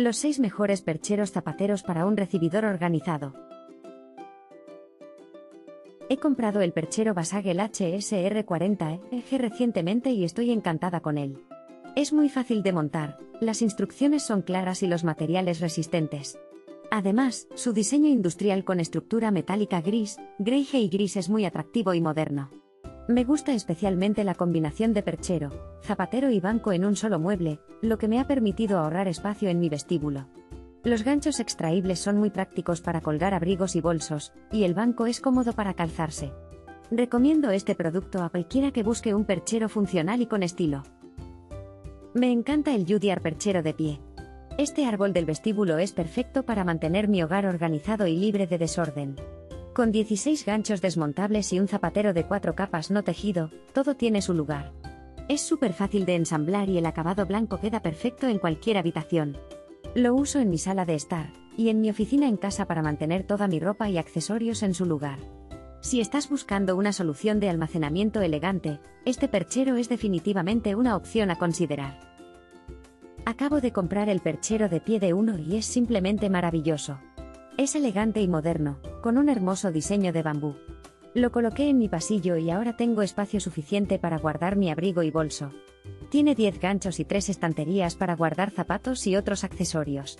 Los 6 mejores percheros zapateros para un recibidor organizado. He comprado el perchero Basagel HSR40EG recientemente y estoy encantada con él. Es muy fácil de montar, las instrucciones son claras y los materiales resistentes. Además, su diseño industrial con estructura metálica gris, greige y gris es muy atractivo y moderno. Me gusta especialmente la combinación de perchero, zapatero y banco en un solo mueble, lo que me ha permitido ahorrar espacio en mi vestíbulo. Los ganchos extraíbles son muy prácticos para colgar abrigos y bolsos, y el banco es cómodo para calzarse. Recomiendo este producto a cualquiera que busque un perchero funcional y con estilo. Me encanta el Judiar perchero de pie. Este árbol del vestíbulo es perfecto para mantener mi hogar organizado y libre de desorden. Con 16 ganchos desmontables y un zapatero de 4 capas no tejido, todo tiene su lugar. Es súper fácil de ensamblar y el acabado blanco queda perfecto en cualquier habitación. Lo uso en mi sala de estar, y en mi oficina en casa para mantener toda mi ropa y accesorios en su lugar. Si estás buscando una solución de almacenamiento elegante, este perchero es definitivamente una opción a considerar. Acabo de comprar el perchero de pie de uno y es simplemente maravilloso. Es elegante y moderno, con un hermoso diseño de bambú. Lo coloqué en mi pasillo y ahora tengo espacio suficiente para guardar mi abrigo y bolso. Tiene 10 ganchos y 3 estanterías para guardar zapatos y otros accesorios.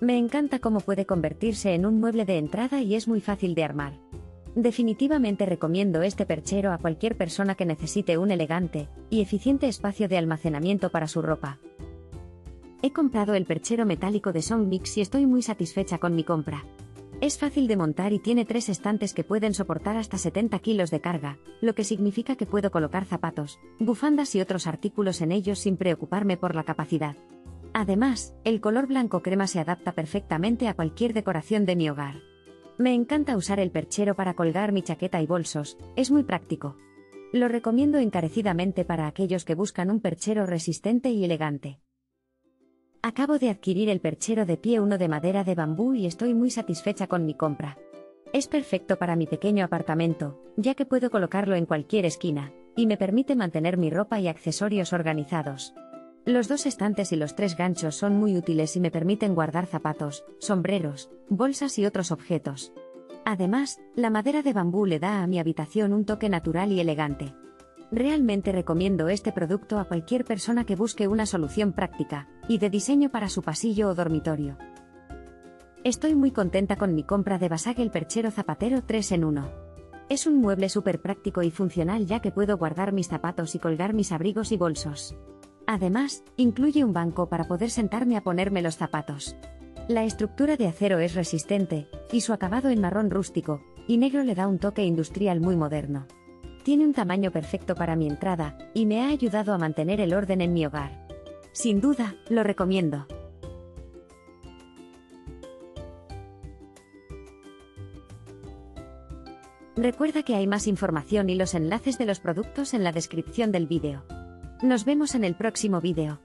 Me encanta cómo puede convertirse en un mueble de entrada y es muy fácil de armar. Definitivamente recomiendo este perchero a cualquier persona que necesite un elegante y eficiente espacio de almacenamiento para su ropa. He comprado el perchero metálico de Songmix y estoy muy satisfecha con mi compra. Es fácil de montar y tiene tres estantes que pueden soportar hasta 70 kilos de carga, lo que significa que puedo colocar zapatos, bufandas y otros artículos en ellos sin preocuparme por la capacidad. Además, el color blanco crema se adapta perfectamente a cualquier decoración de mi hogar. Me encanta usar el perchero para colgar mi chaqueta y bolsos, es muy práctico. Lo recomiendo encarecidamente para aquellos que buscan un perchero resistente y elegante. Acabo de adquirir el perchero de pie uno de madera de bambú y estoy muy satisfecha con mi compra. Es perfecto para mi pequeño apartamento, ya que puedo colocarlo en cualquier esquina, y me permite mantener mi ropa y accesorios organizados. Los dos estantes y los tres ganchos son muy útiles y me permiten guardar zapatos, sombreros, bolsas y otros objetos. Además, la madera de bambú le da a mi habitación un toque natural y elegante. Realmente recomiendo este producto a cualquier persona que busque una solución práctica y de diseño para su pasillo o dormitorio. Estoy muy contenta con mi compra de Basag el Perchero Zapatero 3 en 1. Es un mueble súper práctico y funcional ya que puedo guardar mis zapatos y colgar mis abrigos y bolsos. Además, incluye un banco para poder sentarme a ponerme los zapatos. La estructura de acero es resistente, y su acabado en marrón rústico y negro le da un toque industrial muy moderno. Tiene un tamaño perfecto para mi entrada, y me ha ayudado a mantener el orden en mi hogar. Sin duda, lo recomiendo. Recuerda que hay más información y los enlaces de los productos en la descripción del vídeo. Nos vemos en el próximo vídeo.